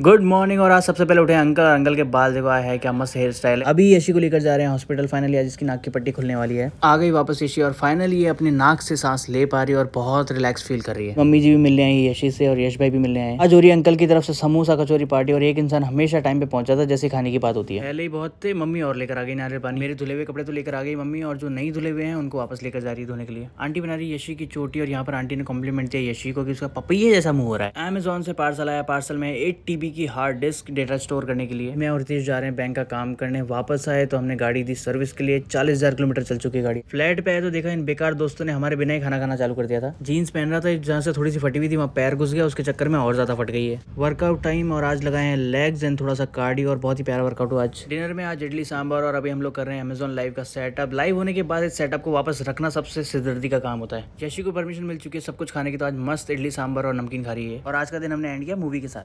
Good morning और आज सबसे पहले उठे अंकल अंकल के बाल देखो आया है, क्या मस्त हेयर स्टाइल अभी यशी को लेकर जा रहे हैं हॉस्पिटल फाइनली आज इसकी नाक की पट्टी खुलने वाली है। आ गई वापस यशी, और फाइनली ये अपने नाक से सांस ले पा रही है, और बहुत रिलैक्स फील कर रही है। मम्मी जी भी मिलने आई, यशी से, और यश भाई भी मिलने आए आज हो रही अंकल की तरफ़ से समोसा कचोरी पार्टी और एक इंसान हमेशा टाइम पे पहुँचा था, जैसे खाने की बात होती है। पहले ही बहुत थे, मम्मी और लेकर आ गई नारियल पानी। मेरे धुले हुए कपड़े तो लेकर आ गई मम्मी, और जो नहीं धुले हुए हैं, उनको वापस लेकर जा रही है धोने के लिए। आंटी बना रही यशी की चोटी, और यहाँ पर आंटी ने कॉम्प्लीमेंट दिया यशी को कि उसका पपैया जैसा मुँह हो रहा है। अमेजोन से पार्सल आया पार्सल में एट टीबी की हार्ड डिस्क डेटा स्टोर करने के लिए। मैं और रितेश जा रहे हैं बैंक का काम करने। वापस आए तो हमने गाड़ी दी सर्विस के लिए। चालीस हज़ार किलोमीटर चल चुकी गाड़ी। फ्लैट पे आए तो देखा इन बेकार दोस्तों ने हमारे बिना ही खाना खाना चालू कर दिया था। जीन्स पहन रहा था जहाँ से थोड़ी सी फटी हुई थी, वहाँ पैर घुस गया, उसके चक्कर में और ज़्यादा फट गई है। वर्कआउट टाइम और आज लगाए हैं लेग्स एंड थोड़ा सा कार्डी और बहुत ही प्यारा वर्कआउट हुआ आज। डिनर में आज इडली सांबर और अभी हम लोग कर रहे हैं अमेजोन लाइव का सेटअप लाइव होने के बाद इस सेटअप को वापस रखना सबसे सिरदर्दी का काम होता है। जैसी को परमिशन मिल चुकी है, सब कुछ खाने की। तो आज मस्त इडली सांबर और नमकीन खा रही है। और आज का दिन हमने एंड किया मूवी के साथ।